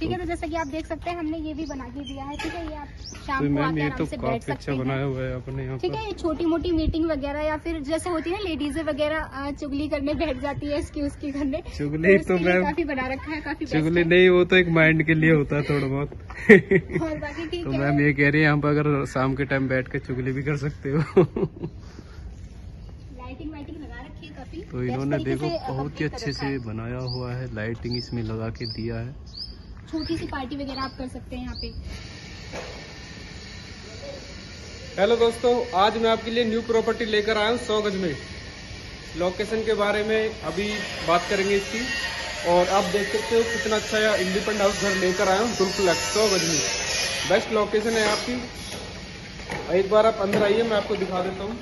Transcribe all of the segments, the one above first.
ठीक है तो जैसा कि आप देख सकते हैं हमने ये भी बना के दिया है ठीक है ये आप शाम तो को आके आराम तो से बैठ अच्छा सकते बनाया हैं। हुआ है आपने यहाँ ठीक है ये छोटी मोटी मीटिंग वगैरह या फिर जैसे होती है ना लेडीज़ वगैरह चुगली करने बैठ जाती है इसकी उसकी करने। चुगली तो मैम काफ़ी बना रखा है काफ़ी चुगली नहीं वो तो एक माइंड के लिए होता है थोड़ा बहुत। और बाकी ठीक तो है। मैम ये कह रही है यहाँ पर अगर शाम के टाइम बैठ के चुगली भी कर सकते हो। लाइटिंग वाइटिंग लगा रखी है काफ़ी। तो इन्होंने देखो बहुत ही अच्छे से बनाया हुआ है लाइटिंग इसमें लगा के दिया है। छोटी सी पार्टी वगैरह आप कर सकते हैं यहाँ पे। हेलो दोस्तों, आज मैं आपके लिए न्यू प्रॉपर्टी लेकर आया हूँ सौ गज में। लोकेशन के बारे में अभी बात करेंगे इसकी। और आप देख सकते हो कितना अच्छा इंडिपेंडेंट हाउस घर लेकर आया हूँ, डुप्लेक्स सौ गज में। बेस्ट लोकेशन है आपकी। एक बार आप अंदर आइए, मैं आपको दिखा देता हूँ।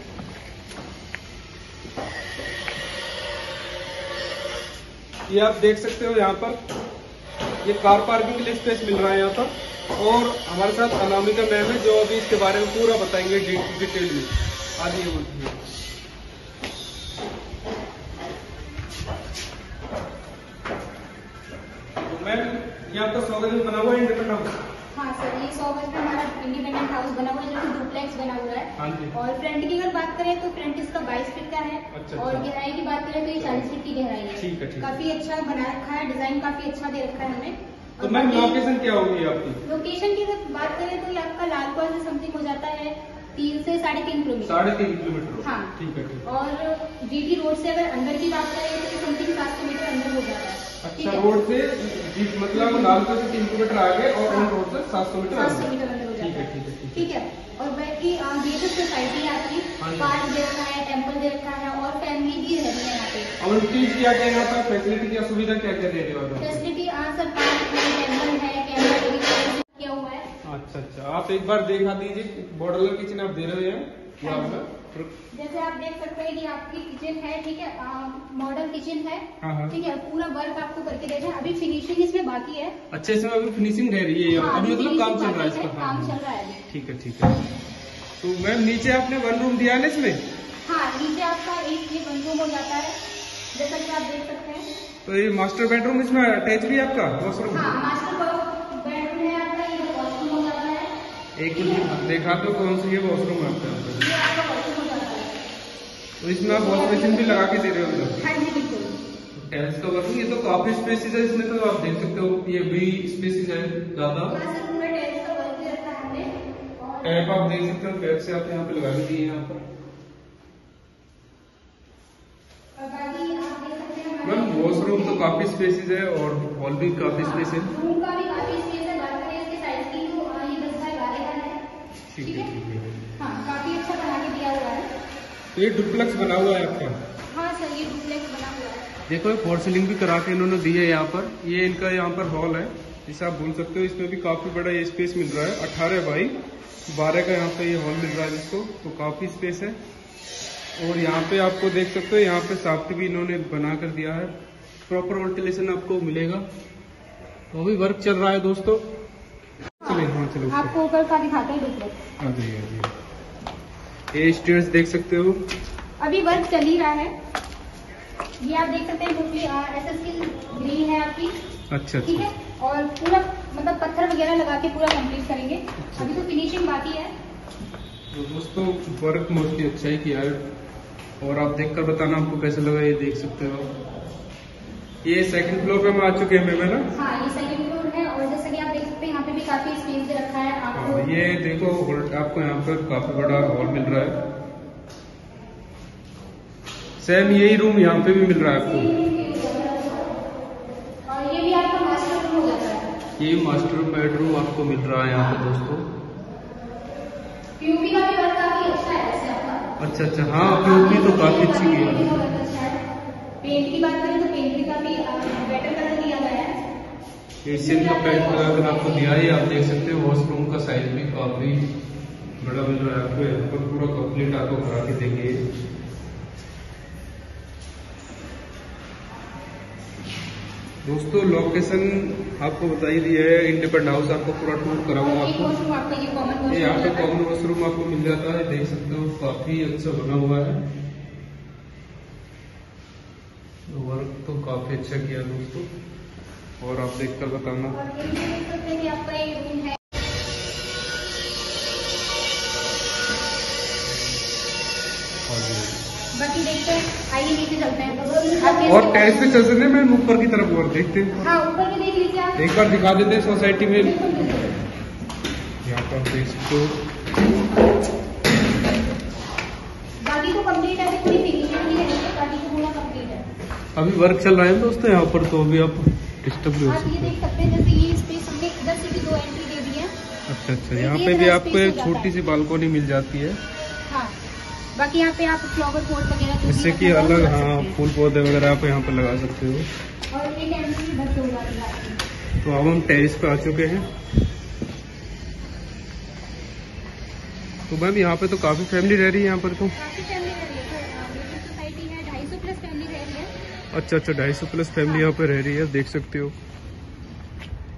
ये आप देख सकते हो यहाँ पर। ये कार पार्किंग के लिए स्पेस मिल रहा है यहाँ पर। और हमारे साथ अनामिका मैम है, जो अभी इसके बारे में पूरा बताएँगे डिटेल में। आज ये बोलते आगे ये आपका स्वागत में बना हुआ है इंडिपेंडेंट हाउस हाँ सर ये सौ गज में हमारा इंडिपेंडेंट हाउस बना हुआ है जो कि डुप्लेक्स बना हुआ है। हाँ जी। और फ्रंट की अगर बात करें तो फ्रंट इसका 22 फीट का है। अच्छा, और अच्छा। गहराई की बात करें तो ये 40 फीट की गहराई है। ठीक है काफ़ी अच्छा बना रखा है डिज़ाइन काफ़ी अच्छा दे रखा है हमने तो मैम लोकेशन क्या होगी आपकी? लोकेशन की अगर बात करें तो ये आपका लालपुर से समथिंग हो जाता है तीन से साढ़े तीन किलोमीटर। साढ़े तीन किलोमीटर। हाँ। ठीक है और जीटी रोड से अगर अंदर की बात करें तो समथिंग सात किलोमीटर अंदर हो जाता है। अच्छा रोड से जी- मतलब लालपुर से तीन किलोमीटर आगे और ऑन रोड से सात सौ मीटर सात सौ मीटर अंदर हो ठीक जाता है। है ठीक है। ठीक है। और बाकी गेटेड सोसाइटी है आपकी हाँ पार्क दे रखा है टेंपल दे रखा है और फैमिली भी रहती है यहाँ पे। अमनिटीज क्या क्या यहाँ पर फैसिलिटी क्या सुविधा क्या क्या दे रहे हो? फैसिलिटी सर पार्क है टेंपल है कैमरा किया हुआ है। अच्छा अच्छा। आप एक बार देखा दीजिए बॉर्डर किचन आप दे रहे हैं ये आपका जैसे आप देख सकते हैं कि आपकी किचन है ठीक है? मॉडल किचन है हाँ हाँ। ठीक है? पूरा वर्क आपको करके दे रहे हैं। अभी फिनिशिंग इसमें बाकी है। अच्छा इसमें अभी फिनिशिंग रह रही है हाँ, अभी मतलब काम चल रहा है इसका। काम। चल रहा है ठीक है ठीक है। तो मैम नीचे आपने वन रूम दिया है ना इसमें? हाँ नीचे आपका एक ये वन रूम हो जाता है। जैसा कि आप देख सकते हैं। तो ये मास्टर बेडरूम इसमें अटैच भी आपका? वॉशरूम हाँ मास्टर बेडरूम है आपका ये वॉशरूम हो जाता है। एक देखा तो कौन सी ये वॉशरूम है आपका यहाँ पे? ये आपका वॉशरूम हो जाता है तो इसमें आप वॉश बेसिन भी लगा के दे रहे हो हाँ जी बिल्कुल। टाइल्स का वर्क ये तो काफ़ी स्पेसिस है इसमें तो आप देख सकते हो ये भी स्पेसिस है ज़्यादा। दे रखा है टैप आप देख सकते हो टैप से आप यहाँ पे लगा भी दिए यहाँ पर। और बाकी आप देख सकते हैं मैम वॉशरूम तो काफ़ी स्पेसिस है और हॉल भी काफ़ी स्पेस है। है तो का है ठीक है? ठीक है। हाँ काफ़ी अच्छा बना के दिया हुआ है। ये डुप्लेक्स बना हुआ है आपका? हाँ सर ये डुप्लेक्स बना हुआ है। देखो फोर सीलिंग भी करा के इन्होंने दी है यहाँ पर। ये इनका यहाँ पर हॉल है जिसे आप बोल सकते हो। इसमें भी काफ़ी बड़ा ये स्पेस मिल रहा है। अठारह बाई बारह का यहाँ पे ये हॉल मिल रहा है जिसको। तो काफ़ी स्पेस है। और यहाँ पे आपको देख सकते हो यहाँ पे साफ्ट भी इन्होंने बना कर दिया है। प्रॉपर वेंटिलेशन आपको मिलेगा। तो अभी वर्क चल रहा है दोस्तों। चलिए हाँ चलो आपको ऊपर का दिखाते हैं डुप्लेक्स आ जाइए आ जाइए ये स्टेयर्स देख सकते हो? अभी वर्क चल ही रहा है। ये आप देख सकते हैं टोटली एस एस की ग्रिल है आपकी। अच्छा ठीक अच्छा है? और पूरा मतलब पत्थर वगैरह लगा के पूरा कंप्लीट करेंगे। अच्छा। अभी तो फिनिशिंग बाकी है। तो दोस्तों वर्क मोस्टली अच्छा ही किया है और आप देखकर बताना आपको कैसा लगा ये देख सकते हो। ये सेकंड फ्लोर पे हम आ चुके हैं मैम है ना? हाँ ये सेकंड फ्लोर है और जैसा कि आप देख सकते हैं यहाँ पे भी काफ़ी है आपको ये देखो आपको यहाँ पर काफ़ी बड़ा हॉल मिल रहा है। सेम यही रूम यहाँ पे भी मिल रहा है आपको। ये भी आपका मास्टर रूम हो जाता है। ये मास्टर बेडरूम आपको मिल रहा है यहाँ पे दोस्तों। पीयूपी का भी वर्क काफ़ी अच्छा है वैसे आपका। अच्छा अच्छा। हाँ पीओपी तो काफ़ी अच्छी है। पेंट की बात करें तो पेंट भी काफ़ी बेटर कलर है एशियन का पेंट लगाकर आपको दिया है आप देख सकते हो वॉशरूम का साइज़ भी काफ़ी बड़ा मिल रहा है आपको यहाँ पर पूरा कंप्लीट आपको करा के देंगे। दोस्तों लोकेशन आपको बता ही दिया है इंडिपेंडेंट हाउस आपको पूरा टूर कराऊँगा आपको। यहाँ पे कॉमन वॉशरूम आपको मिल जाता है देख सकते हो काफ़ी अच्छा बना हुआ है। वर्क तो काफ़ी अच्छा किया दोस्तों। और आप देख कर बताना। बाकी देखते हैं आइए नीचे चलते हैं। और टैरिस पे चल सकते हैं? मैम ऊपर की तरफ़ और देखते हैं। हाँ ऊपर भी देख लीजिए आप। एक बार दिखा देते हैं सोसाइटी में। यहाँ पर आप देख सकते हो। बाकी तो कंप्लीट है पूरी फिनिशिंग नहीं है बाकी तो पूरा कंप्लीट है। अभी वर्क चल रहा है दोस्तों यहाँ पर तो अभी आप डिस्टर्ब भी हो आप ये देख सकते हैं जैसे ये स्पेस हमने इधर से भी दो एंट्री दे दी है। अच्छा अच्छा यहाँ पे भी आपको एक छोटी सी बालकोनी मिल जाती है। हाँ बाकी यहाँ पे आप फ्लावर पॉट वगैरह जिससे कि अलग हाँ फूल पौधे वगैरह आप यहाँ पर लगा सकते हो। और एक एंट्री हो है। तो अब हम टेरिस पे आ चुके हैं। तो मैम यहाँ पे तो काफ़ी फैमिली रह रही है यहाँ पर तो? काफ़ी फैमिली रह रही है। अच्छा अच्छा ढाई सौ प्लस फैमिली यहाँ पे रह रही है देख सकते हो।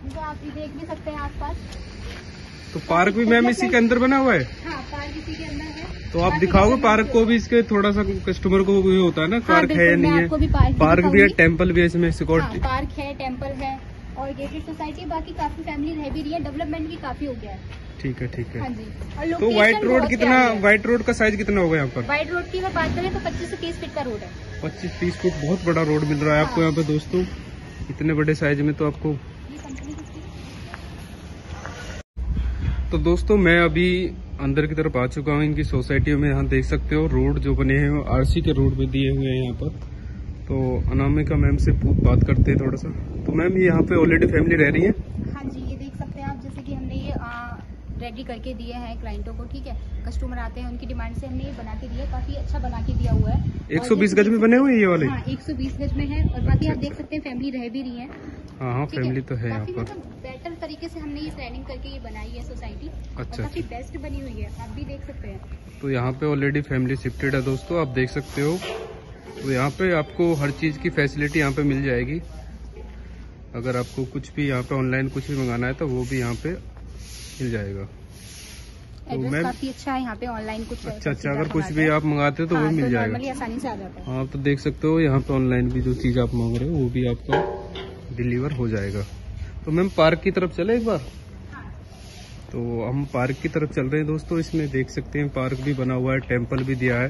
तो आप देख भी सकते हैं आसपास। तो पार्क भी मैम इसी के अंदर बना हुआ है? हाँ पार्क इसी के अंदर है। तो आप दिखाओगे पार्क को भी इसके थोड़ा सा कस्टमर को भी होता है ना पार्क है या नहीं है। पार्क भी है। टेंपल भी है इसमें हाँ, सिक्योरिटी पार्क है टेंपल है और गेटेड सोसाइटी बाकी काफ़ी फैमिली रह भी रही है डेवलपमेंट भी काफ़ी हो गया है। ठीक है ठीक हाँ। है जी। और तो व्हाइट रोड कितना व्हाइट रोड का साइज़ कितना होगा यहाँ पर? व्हाइट रोड की मैं बात करें तो 25 से 30 फीट का रोड है। पच्चीस तीस फीट बहुत बड़ा रोड मिल रहा है आपको हाँ। यहाँ पे दोस्तों। इतने बड़े साइज़ में तो आपको तो दोस्तों मैं अभी अंदर की तरफ़ आ चुका हूँ। इनकी सोसाइटी में यहाँ देख सकते हो रोड जो बने हैं वो आरसी के रोड पे दिए हुए हैं यहाँ पर। तो अनामिका मैम से बात करते हैं थोड़ा सा। तो मैम ये यहाँ पे ऑलरेडी फैमिली रह रही है हाँ जी ये देख सकते हैं आप जैसे कि हमने ये रेडी करके दिए हैं क्लाइंटों को ठीक है? कस्टमर आते हैं उनकी डिमांड से हमने ये बना के दिया काफ़ी अच्छा बना के दिया हुआ है। 120 गज में बने हुए ये वाले? हाँ 120 गज में है और बाकी अच्छा, आप देख सकते हैं फैमिली रह भी रही है। हाँ हाँ है? फैमिली तो है काफ़ी मतलब बेटर तरीके से हमने ये प्लानिंग करके ये बनाई है सोसाइटी अच्छा, काफ़ी बेस्ट बनी हुई है आप भी देख सकते हैं। तो यहाँ पे ऑलरेडी फैमिली शिफ्टेड है दोस्तों आप देख सकते हो। तो यहाँ पे आपको हर चीज़ की फैसिलिटी यहाँ पे मिल जाएगी। अगर आपको कुछ भी यहाँ पे ऑनलाइन कुछ भी मंगाना है तो वो भी यहाँ पे मिल जाएगा। एड्रेस काफ़ी अच्छा है यहाँ पे ऑनलाइन कुछ अच्छा अच्छा अगर कुछ भी आप मंगाते हो तो वो हाँ, मिल नॉर्मली जाएगा। आसानी से आ जाता है। हाँ तो देख सकते हो यहाँ पे ऑनलाइन भी जो चीज़ आप मांग रहे हो वो भी आपका डिलीवर हो जाएगा। तो मैम पार्क की तरफ़ चले एक बार? हाँ। तो हम पार्क की तरफ़ चल रहे हैं दोस्तों इसमें देख सकते हैं पार्क भी बना हुआ है टेंपल भी दिया है।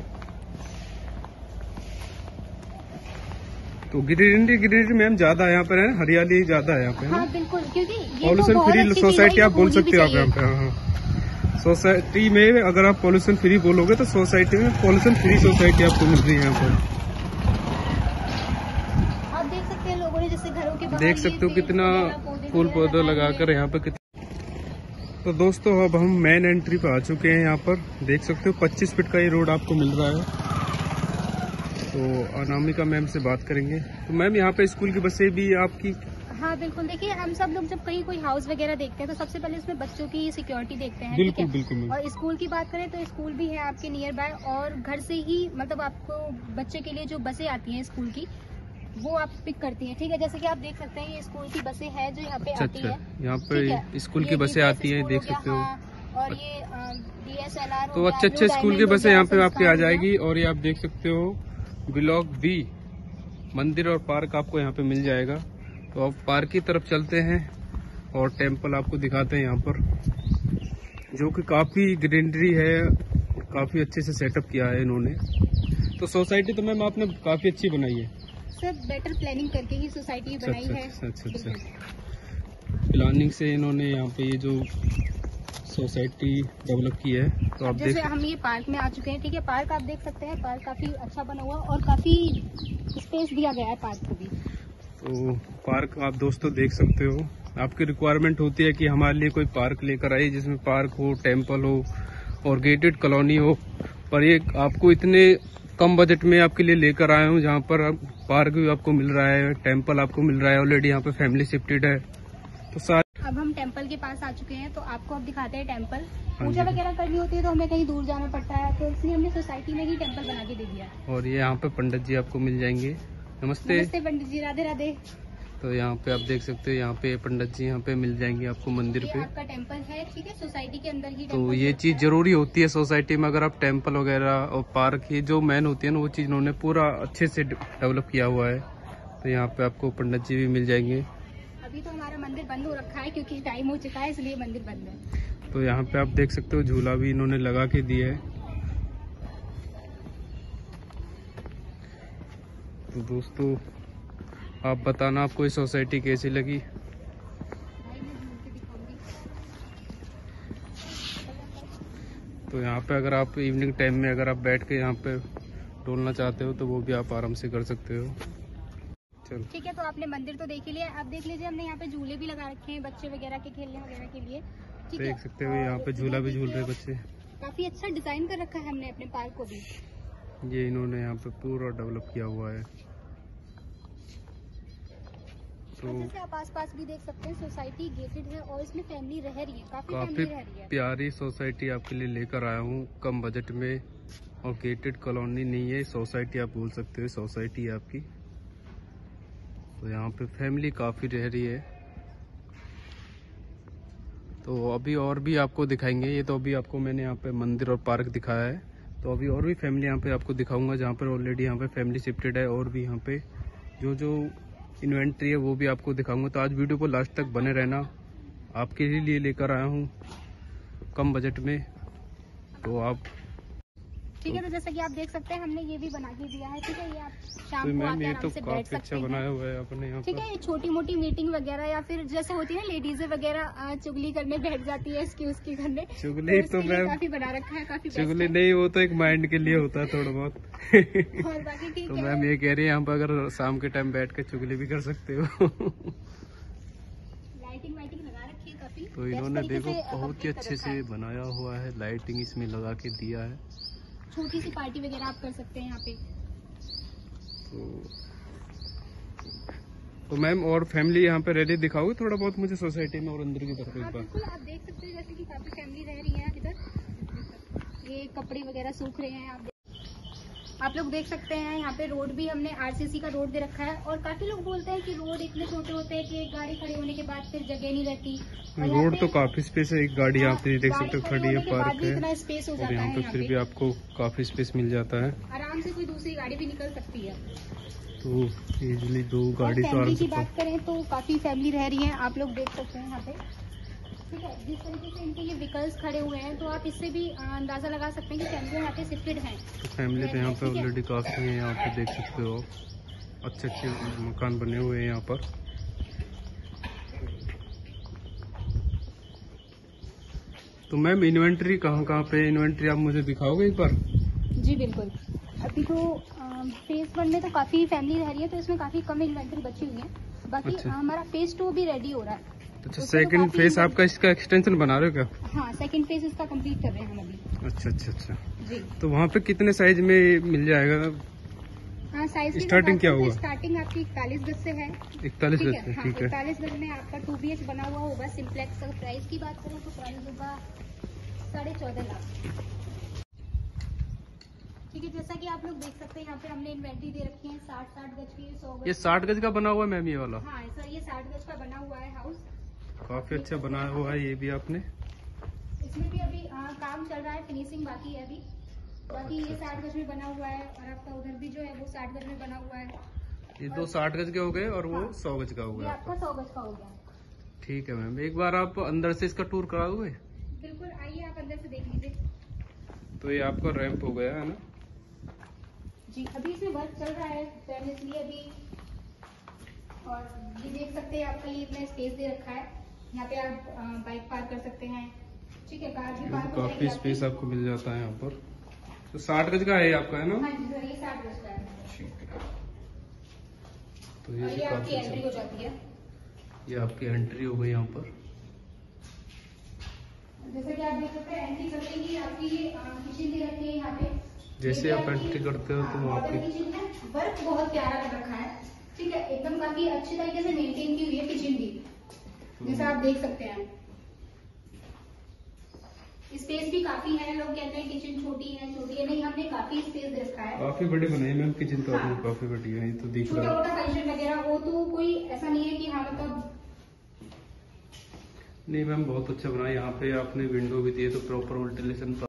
तो ग्रीनरी ग्रीनरी मैम ज़्यादा यहाँ पर है हरियाली ज़्यादा है यहाँ पे हाँ बिल्कुल क्योंकि ये तो पॉल्यूशन बहुत फ्री सोसाइटी आप बोल सकते हो आप यहाँ पे हाँ हाँ। सोसाइटी में अगर आप पॉल्यूशन फ्री बोलोगे तो सोसाइटी में पॉल्यूशन फ्री सोसाइटी आपको मिल रही है यहाँ पर। आप देख सकते हैं लोगों ने जैसे घरों के देख सकते हो कितना फूल पौधा लगाकर यहाँ पर. तो दोस्तों अब हम मेन एंट्री पे आ चुके हैं यहाँ पर। देख सकते हो 25 फीट का ये रोड आपको मिल रहा है। तो अनामिका मैम से बात करेंगे। तो मैम यहाँ पे स्कूल की बसें भी आपकी हाँ बिल्कुल। देखिए हम सब लोग जब कहीं कोई हाउस वगैरह देखते हैं तो सबसे पहले उसमें बच्चों की सिक्योरिटी देखते हैं ठीक बिल्कुल है बिल्कुल। और स्कूल की बात करें तो स्कूल भी है आपके नियर बाय और घर से ही मतलब आपको बच्चे के लिए जो बसें आती हैं स्कूल की वो आप पिक करती हैं ठीक है? जैसे कि आप देख सकते हैं ये स्कूल की बसें हैं जो यहाँ पे अच्छा आती अच्छा। है यहाँ पे स्कूल की बसें आती है देख सकते हो। हाँ, और ये डीएसएलआर तो अच्छे अच्छे स्कूल की बसें यहाँ पे आपकी आ जाएगी और ये आप देख सकते हो ब्लॉक बी मंदिर और पार्क आपको यहाँ पे मिल जाएगा। तो आप पार्क की तरफ़ चलते हैं और टेंपल आपको दिखाते हैं यहाँ पर जो कि काफ़ी ग्रीनरी है काफ़ी अच्छे से सेटअप किया है इन्होंने। तो सोसाइटी तो मैम आपने काफ़ी अच्छी बनाई है। सर बेटर प्लानिंग करके ही सोसाइटी अच्छा बनाई है। अच्छा अच्छा अच्छा। प्लानिंग से इन्होंने यहाँ पे ये जो सोसाइटी डेवलप की है तो आप जैसे हम ये पार्क में आ चुके हैं ठीक है? पार्क आप देख सकते हैं पार्क काफ़ी अच्छा बना हुआ है और काफ़ी स्पेस दिया गया है पार्क को भी। तो पार्क आप दोस्तों देख सकते हो। आपकी रिक्वायरमेंट होती है कि हमारे लिए कोई पार्क लेकर आइए जिसमें पार्क हो टेंपल हो और गेटेड कॉलोनी हो। पर ये आपको इतने कम बजट में आपके लिए लेकर आया हूँ जहाँ पर आप- पार्क भी आपको मिल रहा है टेंपल आपको मिल रहा है ऑलरेडी यहाँ पे फैमिली शिफ्टेड है। तो सारे अब हम टेंपल के पास आ चुके हैं तो आपको अब दिखाते हैं टेंपल हाँ पूजा वगैरह करनी होती है तो हमें कहीं दूर जाना पड़ता है तो इसलिए हमने सोसाइटी में ही टेंपल बना के दे दिया। और ये यहाँ पे पंडित जी आपको मिल जाएँगे। नमस्ते। नमस्ते पंडित जी राधे राधे। तो यहाँ पे आप देख सकते हो यहाँ पे पंडित जी यहाँ पे मिल जाएँगे आपको मंदिर पे। आपका टेंपल है ठीक है? सोसाइटी के अंदर ही तो ये चीज़ ज़रूरी होती है सोसाइटी में अगर आप टेंपल वगैरह और पार्क ये जो मैन होती है ना वो चीज़ उन्होंने पूरा अच्छे से डेवलप किया हुआ है। तो यहाँ पे आपको पंडित जी भी मिल जाएँगे। अभी तो हमारा मंदिर बंद हो रखा है क्योंकि टाइम हो चुका है इसलिए मंदिर बंद है। तो यहाँ पे आप देख सकते हो झूला भी इन्होंने लगा के दिया है। तो दोस्तों आप बताना आपको ये सोसाइटी कैसी लगी? तो यहाँ पे अगर आप इवनिंग टाइम में अगर आप बैठ के यहाँ पे डोलना चाहते हो तो वो भी आप आराम से कर सकते हो। चलो। ठीक है तो आपने मंदिर तो देख लिया। अब देख लीजिए हमने यहाँ पे झूले भी लगा रखे हैं बच्चे वगैरह के खेलने वगैरह के लिए। देख सकते हो यहाँ पे झूला भी झूल रहे बच्चे। काफ़ी अच्छा डिज़ाइन कर रखा है हमने अपने पार्क को भी। ये इन्होंने यहाँ पे पूरा डेवलप किया हुआ है। तो जैसे आप आसपास भी देख सकते हैं सोसाइटी गेटेड है और इसमें फैमिली रह रही है काफ़ी काफ़ी रह रही है। प्यारी सोसाइटी आपके लिए लेकर आया हूँ। कम बजट में और गेटेड कॉलोनी नहीं है सोसाइटी आप बोल सकते हो सोसाइटी आपकी। तो यहाँ पे फैमिली काफ़ी रह रही है। तो अभी और भी आपको दिखाएँगे। ये तो अभी आपको मैंने यहाँ पे मंदिर और पार्क दिखाया है। तो अभी और भी फैमिली यहाँ पे आपको दिखाऊँगा, जहाँ पर ऑलरेडी यहाँ पे फैमिली शिफ्टेड है और भी यहाँ पे जो जो इन्वेंट्री है वो भी आपको दिखाऊँगा। तो आज वीडियो को लास्ट तक बने रहना। आपके लिए लेकर आया हूँ कम बजट में। तो आप ठीक है तो जैसा कि आप देख सकते हैं हमने ये भी बना के दिया है ठीक है ये आप तो शाम को मैम आके आराम तो से बैठ अच्छा सकते बनाया हैं। हुआ है आपने यहाँ ठीक है ये छोटी मोटी मीटिंग वगैरह या फिर जैसे होती है लेडीज़ वगैरह चुगली करने बैठ जाती है इसकी उसकी करने। चुगली तो लिए मैम काफ़ी बना रखा है काफ़ी चुगली नहीं वो तो एक माइंड के लिए होता है थोड़ा बहुत। और बाकी ठीक तो है। मैम ये कह रही है यहाँ पर अगर शाम के टाइम बैठ कर चुगली भी कर सकते हो। है तो इन्होंने देखो बहुत ही अच्छे से बनाया हुआ है लाइटिंग इसमें लगा के दिया है। छोटी सी पार्टी वगैरह आप कर सकते हैं यहाँ पे। तो तो मैम और फैमिली यहाँ पे रेडी दिखाओगे थोड़ा बहुत मुझे सोसाइटी में और अंदर की तरफ़ हाँ एक बार आप देख सकते हैं जैसे कि काफ़ी फैमिली रह रही है इधर ये कपड़े वगैरह सूख रहे हैं आप आप लोग देख सकते हैं यहाँ पे रोड भी हमने आरसीसी का रोड दे रखा है और काफ़ी लोग बोलते हैं कि रोड इतने छोटे होते हैं कि एक गाड़ी खड़ी होने के बाद फिर जगह नहीं रहती। रोड तो काफ़ी स्पेस है एक गाड़ी यहाँ पे हाँ, देख सकते खड़ी खड़ी है पार्क है इतना स्पेस हो और जाता यहाँ है पे फिर भी आपको काफ़ी स्पेस मिल जाता है। आराम से कोई दूसरी गाड़ी भी निकल सकती है। तो इजिली दो गाड़ी तो की बात करें तो काफ़ी फैमिली रह रही है आप लोग देख सकते हैं यहाँ पे। ठीक है जिस तरीके से इनके ये व्हीकल्स खड़े हुए हैं तो आप इससे भी अंदाज़ा लगा सकते हैं कि फैमिली यहाँ पे शिफ्टेड है। तो फैमिली तो यहाँ पे। ऑलरेडी काफ़ी है यहाँ पे देख सकते हो अच्छे अच्छे मकान बने हुए हैं यहाँ पर। तो मैम इन्वेंट्री कहाँ कहाँ पे इन्वेंट्री आप मुझे दिखाओगे एक बार? जी बिल्कुल। अभी तो फ़ेज़ वन में तो काफ़ी फैमिली रह रही है तो इसमें काफ़ी कम इन्वेंट्री बची हुई है। बाकी अच्छा। हमारा फ़ेज़ टू भी रेडी हो रहा है। अच्छा तो सेकंड काफ़ी फेस आपका इसका एक्सटेंशन बना रहे हो क्या? हाँ सेकंड फ़ेज़ इसका कंप्लीट कर रहे हैं हम अभी। अच्छा अच्छा अच्छा। जी। तो वहाँ पे कितने साइज़ में मिल जाएगा? हाँ साइज़ Starting क्या होगा? स्टार्टिंग आपकी इकतालीस गज से है। इकतालीस गज से हाँ ठीक है। इकतालीस गज में आपका टू बी एच बना हुआ होगा सिम्प्लेक्स का प्राइस की बात करें तो प्राइस होगा साढ़े चौदह लाख। ठीक है जैसा कि आप लोग देख सकते हैं यहाँ पे हमने इन्वेंट्री दे रखी है साठ साठ गज की सौ ये साठ गज का बना हुआ है मैम ये वाला? हाँ सर ये साठ गज का बना हुआ है हाउस काफ़ी अच्छा बनाया हुआ है ये भी आपने। इसमें भी अभी आ, काम चल रहा है फिनिशिंग बाकी है अभी। बाकी अच्छा, ये अच्छा, साठ गज में बना हुआ है और आपका उधर भी जो है वो साठ गज में बना हुआ है। ये दो साठ गज के हो गए और वो हाँ। सौ गज का हो गया आपका। सौ गज का हो गया। ठीक है मैम एक बार आप अंदर से इसका टूर करा दोगे? बिल्कुल आइए आप अंदर से देख लीजिए। तो ये आपका रैंप हो गया है ना? जी अभी इसमें वर्क चल रहा है तो इसलिए अभी और ये देख सकते हैं आपका ये इतना स्पेस दे रखा है। यहाँ पे आप बाइक पार्क कर सकते हैं। ठीक है कार भी पार्क तो काफ़ी स्पेस आपको। मिल जाता है यहाँ पर। तो साठ गज का है आपका है ना? हाँ जी सर ये साठ गज का है। ठीक है। तो ये ये आपकी एंट्री हो अच्छा जाती है। ये आपकी एंट्री हो गई यहाँ पर। जैसे कि आप देख सकते हैं एंट्री करते ही आपकी ये किचन दे रखी है यहाँ पे। जैसे आप एंट्री करते हो तो हाँ, आपकी किचन है वर्क बहुत प्यारा कर रखा है। ठीक है एकदम काफ़ी अच्छी तरीके से मेंटेन की हुई है किचन भी। जैसा आप देख सकते हैं। स्पेस भी काफ़ी है लोग कहते हैं किचन छोटी है छोटी है। नहीं हमने काफ़ी स्पेस रखा है। काफ़ी बड़े बनाई मैम किचन तो हाँ। काफ़ी बड़ी है तो दिख छोटा रहा है। मोटा फ़ंक्शन वगैरह हो तो कोई ऐसा नहीं है कि हाँ मतलब नहीं मैम बहुत अच्छा बना यहाँ पे आपने विंडो भी दिए तो प्रॉपर वेंटिलेशन